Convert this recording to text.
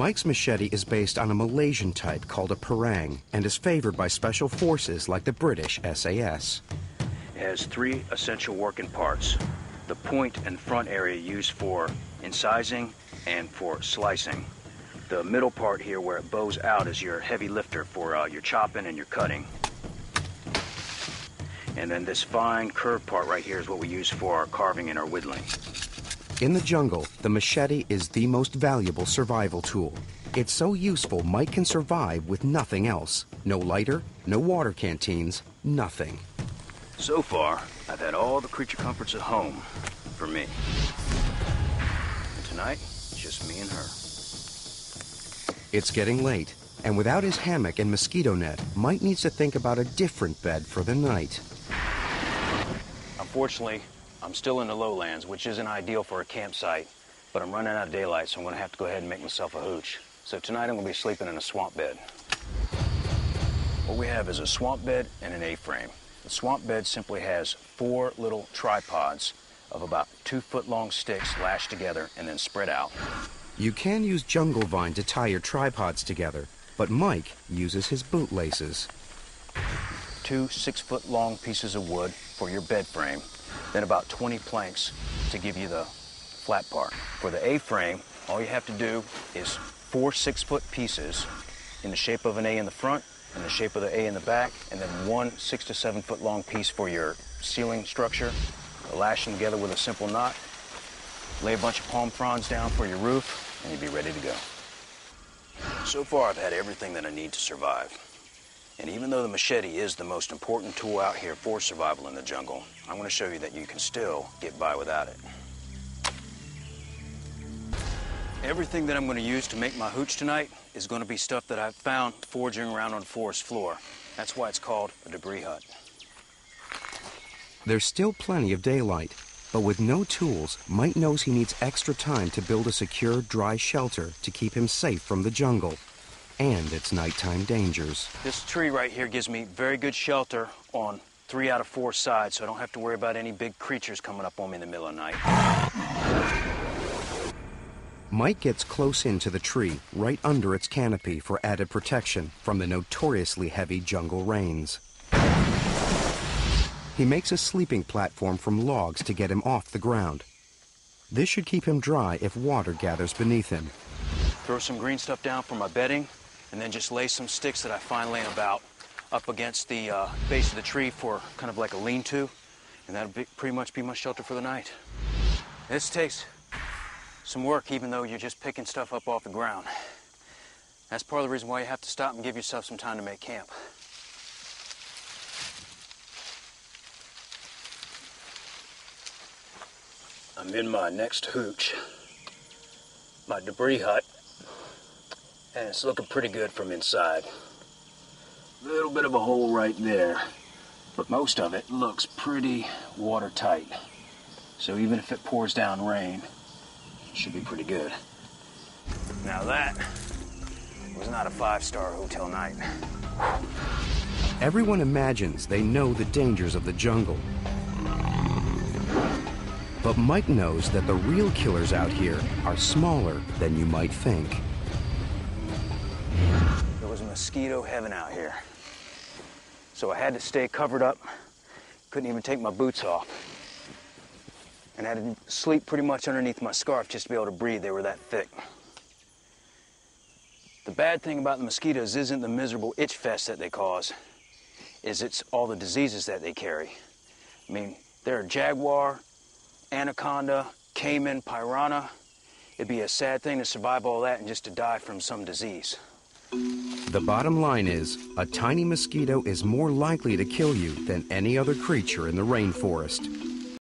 Myke's machete is based on a Malaysian type called a parang and is favored by special forces like the British SAS. It has three essential working parts. The point and front area used for incising and for slicing. The middle part here where it bows out is your heavy lifter for uh, your chopping and your cutting. And then this fine curved part right here is what we use for our carving and our whittling. In the jungle, the machete is the most valuable survival tool. It's so useful Myke can survive with nothing else. No lighter, no water canteens, nothing. So far, I've had all the creature comforts at home for me. And tonight, just me and her. It's getting late, and without his hammock and mosquito net, Myke needs to think about a different bed for the night. Unfortunately, I'm still in the lowlands, which isn't ideal for a campsite, but I'm running out of daylight, so I'm gonna have to go ahead and make myself a hooch. So tonight I'm gonna be sleeping in a swamp bed. What we have is a swamp bed and an A-frame. The swamp bed simply has four little tripods of about two foot long sticks lashed together and then spread out. You can use jungle vine to tie your tripods together, but Myke uses his bootlaces. Two six foot long pieces of wood for your bed frame, then about 20 planks to give you the flat part. For the A-frame, all you have to do is four six foot pieces in the shape of an A in the front and the shape of the A in the back, and then one six to seven foot long piece for your ceiling structure. Lash them together with a simple knot. Lay a bunch of palm fronds down for your roof, and you'll be ready to go. So far, I've had everything that I need to survive. And even though the machete is the most important tool out here for survival in the jungle, I'm going to show you that you can still get by without it. Everything that I'm going to use to make my hooch tonight is going to be stuff that I've found foraging around on the forest floor. That's why it's called a debris hut. There's still plenty of daylight, but with no tools, Myke knows he needs extra time to build a secure, dry shelter to keep him safe from the jungle and its nighttime dangers. This tree right here gives me very good shelter on three out of four sides, so I don't have to worry about any big creatures coming up on me in the middle of the night. Myke gets close into the tree, right under its canopy for added protection from the notoriously heavy jungle rains. He makes a sleeping platform from logs to get him off the ground. This should keep him dry if water gathers beneath him. Throw some green stuff down for my bedding, and then just lay some sticks that I find laying about up against the uh, base of the tree for kind of like a lean-to, and that'll be, pretty much be my shelter for the night. This takes some work, even though you're just picking stuff up off the ground. That's part of the reason why you have to stop and give yourself some time to make camp. I'm in my next hooch, my debris hut, and it's looking pretty good from inside. Little bit of a hole right there, but most of it looks pretty watertight. So even if it pours down rain, it should be pretty good. Now that was not a five-star hotel night. Everyone imagines they know the dangers of the jungle. But Myke knows that the real killers out here are smaller than you might think. There was a mosquito heaven out here. So I had to stay covered up. Couldn't even take my boots off. And I had to sleep pretty much underneath my scarf just to be able to breathe. They were that thick. The bad thing about the mosquitoes isn't the miserable itch fest that they cause, is it's all the diseases that they carry. I mean, they're a jaguar, anaconda, caiman, piranha. It'd be a sad thing to survive all that and just to die from some disease. The bottom line is, a tiny mosquito is more likely to kill you than any other creature in the rainforest.